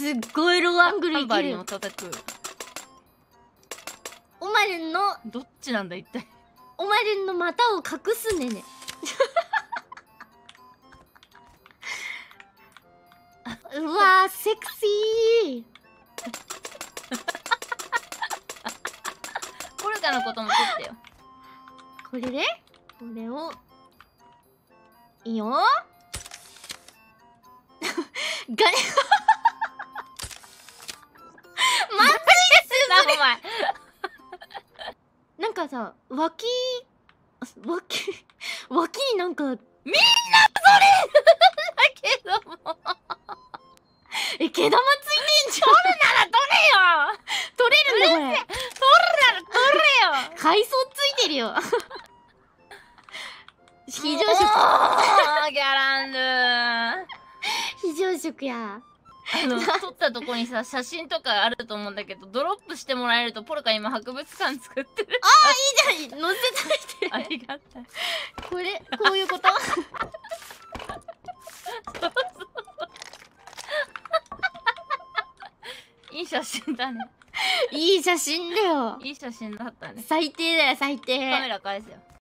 すっごいローアングルいけるリンを叩く。おまるんのどっちなんだ一体？おまるんの股を隠すねね。うわーセクシー。ポルカのことも撮ってよ。これで？これを。いいよ。ガ レなお前なんかさ脇脇脇になんかだけども。え毛玉ついてんじゃん。なら取れるんだこれ。撮れよ撮れよ。海藻ついてるよ。非常食。非常食やあの撮ったとこにさ写真とかあると思うんだけどドロップしてもらえるとポルカ今博物館作ってる。載せといて。ありがたい。これこういうこと？いい写真だね。いい写真だよ。いい写真だったね。最低だよ最低。カメラ返せよ